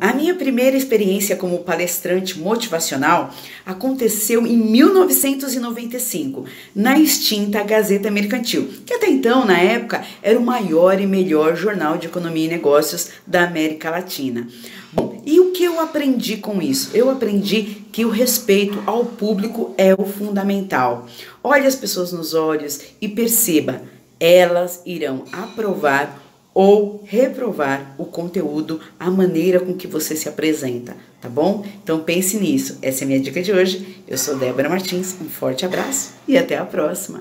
A minha primeira experiência como palestrante motivacional aconteceu em 1995, na extinta Gazeta Mercantil, que até então, na época, era o maior e melhor jornal de economia e negócios da América Latina. Bom, e o que eu aprendi com isso? Eu aprendi que o respeito ao público é o fundamental. Olhe as pessoas nos olhos e perceba, elas irão aprovar ou reprovar o conteúdo, a maneira com que você se apresenta, tá bom? Então pense nisso. Essa é a minha dica de hoje. Eu sou Débora Martins, um forte abraço e até a próxima.